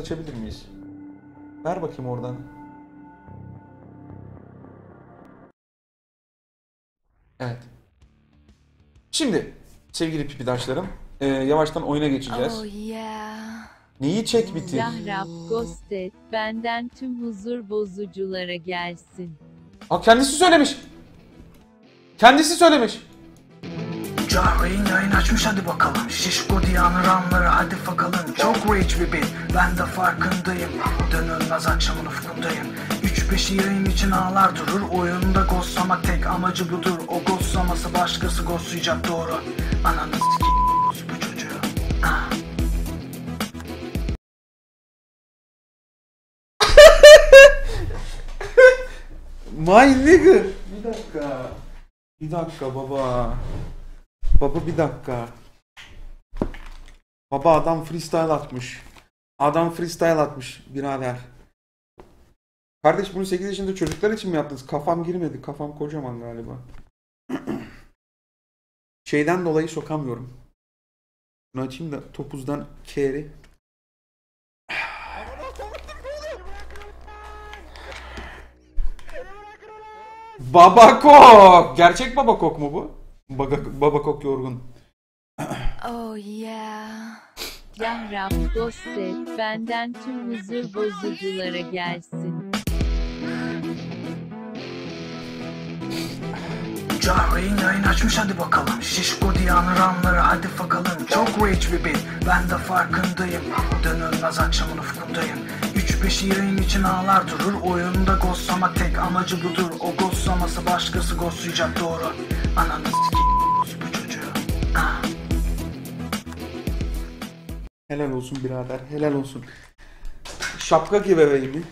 açabilir miyiz? Ver bakayım oradan. Evet. Şimdi sevgili pipidaşlarım e, yavaştan oyuna geçeceğiz. Oh yeah. Neyi çek bitir? Yahrab Ghosted, benden tüm huzur bozuculara gelsin. Aa, kendisi söylemiş. Kendisi söylemiş. Cahreyn yayın açmış hadi bakalım. Şişko Diyanır anları hadi bakalım. Çok rage bir bit ben de farkındayım. Dönülmez akşamın ufkundayım. 3-5 yayın için ağlar durur. Oyunda ghostlamak tek amacı budur. O ghostlaması başkası ghostlayacak doğru. Ananı s**eyim bu çocuğu. Ah. My nigga. Bir dakika. Bir dakika baba. Baba bir dakika. Baba adam freestyle atmış. Adam freestyle atmış birader. Kardeş bunu 8 yaşında çocuklar için mi yaptınız? Kafam girmedi. Kafam kocaman galiba. Şeyden dolayı sokamıyorum. Bunu açayım da topuzdan keri. Babakok! Gerçek Babakok mu bu? Baga- Babakok yorgun. Oh yeah. Yahrab Ghosted, benden tüm huzur bozuculara gelsin. Cahreyn yayın açmış hadi bakalım. Şişko Diyanır anları hadi bakalım. Çok rage bir bit ben de farkındayım. Dönülmez akşamın ufkundayım. 3-5 yayın için ağlar durur. Oyunda ghostlamak tek amacı budur. O ghostlaması başkası ghostlayacak doğru. Ananı s**eyim bu çocuğu. Helal olsun birader, helal olsun. Şapka giveaway mi?